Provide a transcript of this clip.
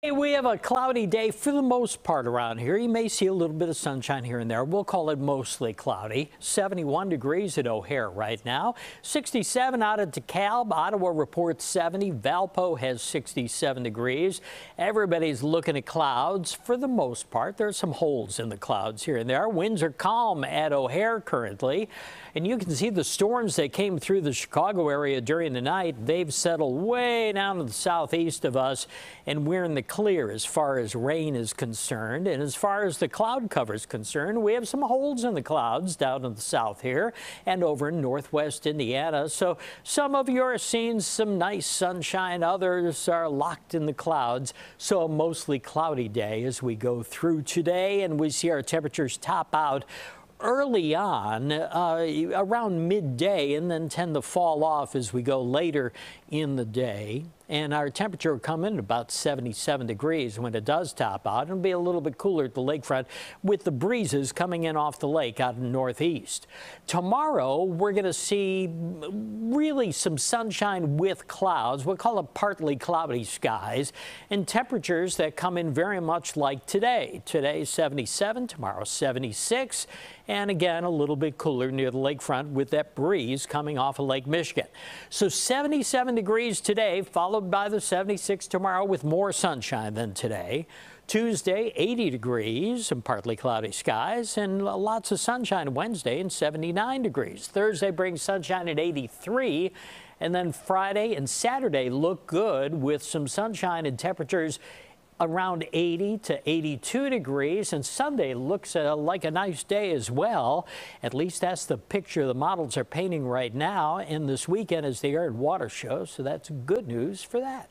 Hey, we have a cloudy day for the most part around here. You may see a little bit of sunshine here and there. We'll call it mostly cloudy. 71 degrees at O'Hare right now. 67 out at DeKalb. Ottawa reports 70. Valpo has 67 degrees. Everybody's looking at clouds for the most part. There are some holes in the clouds here and there. Winds are calm at O'Hare currently. And you can see the storms that came through the Chicago area during the night. They've settled way down to the southeast of us, and we're in the clear as far as rain is concerned. And as far as the cloud cover is concerned, we have some holes in the clouds down in the south here and over in northwest Indiana. So some of you are seeing some nice sunshine, others are locked in the clouds. So a mostly cloudy day as we go through today, and we see our temperatures top out early on, uh, around midday, and then tend to fall off as we go later in the day and our temperature will come in at about 77 degrees when it does top out. It'll be a little bit cooler at the lakefront with the breezes coming in off the lake out in the northeast. Tomorrow, we're going to see really some sunshine with clouds. We'll call it partly cloudy skies and temperatures that come in very much like today. Today 77, tomorrow 76, and again a little bit cooler near the lakefront with that breeze coming off of Lake Michigan. So 77 degrees today, followed followed by the 76 tomorrow with more sunshine than today. Tuesday, 80 degrees and partly cloudy skies, and lots of sunshine Wednesday and 79 degrees. Thursday brings sunshine at 83, and then Friday and Saturday look good with some sunshine and temperatures around 80 to 82 degrees and Sunday looks uh, like a nice day as well. At least that's the picture the models are painting right now and this weekend is the Air and Water Show so that's good news for that.